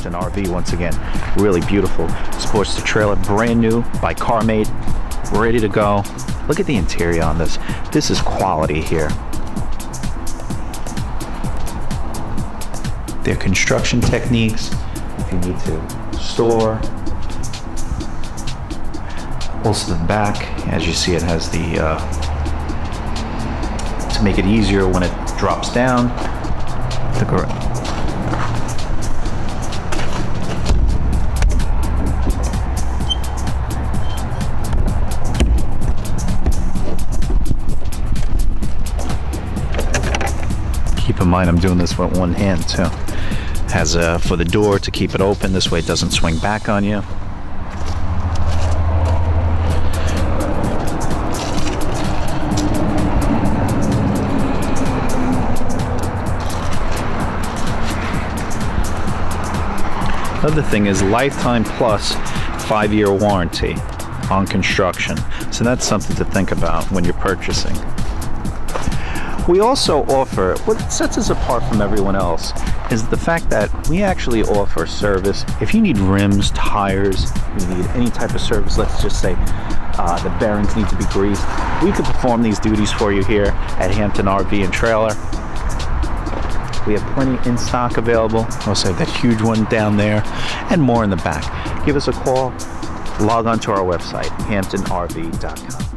Hampton RV once again. Really beautiful. Sports the trailer, brand new by CarMate, ready to go. Look at the interior on this. This is quality here. Their construction techniques, if you need to store. Also the back, as you see it has the, uh, to make it easier when it drops down, the keep in mind I'm doing this with one hand too. Has a for the door to keep it open. This way it doesn't swing back on you. Other thing is lifetime plus five year warranty on construction. So that's something to think about when you're purchasing. We also offer, what sets us apart from everyone else is the fact that we actually offer service. If you need rims, tires, you need any type of service, let's just say uh, the bearings need to be greased, we can perform these duties for you here at Hampton RV and Trailer. We have plenty in stock available. Also have that huge one down there and more in the back. Give us a call, log on to our website, hamptonrv.com.